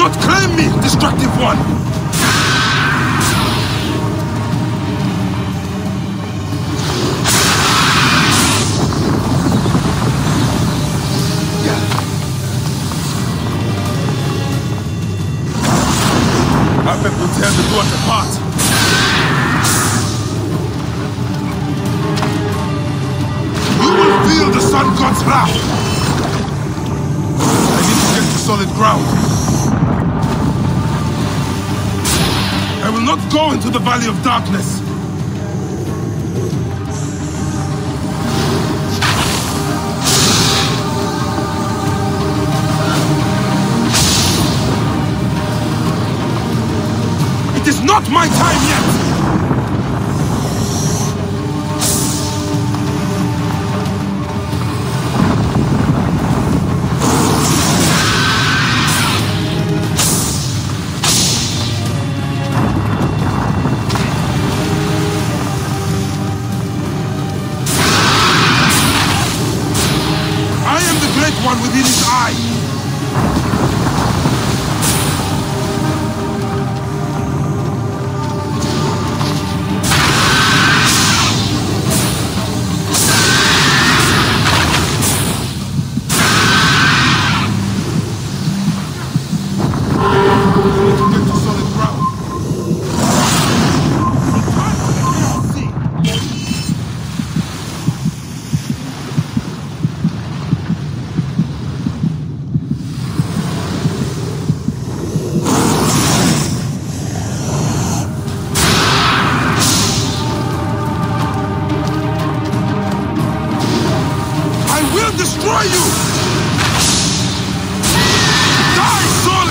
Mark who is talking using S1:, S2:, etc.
S1: not claim me, destructive one! Dwarf apart. You will feel the Sun God's wrath! Solid ground. I will not go into the Valley of Darkness. It is not my time yet! Great one within his eye! We'll destroy you! Die, son.